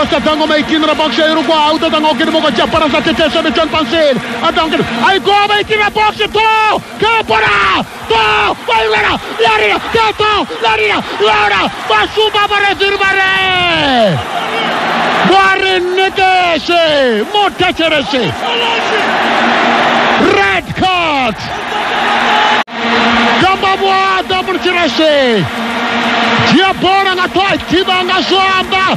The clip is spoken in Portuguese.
Ostatango may kinra box sa Uruguay. Utatango kinumukat siya para sa Titesa ni John Pansil. At ang kin... Ay go may kinra é box to, Kapora! É to! Ay Lara! Larina! Teto! Larina! Lara! Masuba para firmare! Guarinetese! Motecerese! Red card! Gamba voada por Tirese! Dia bora na tua, tiba na samba!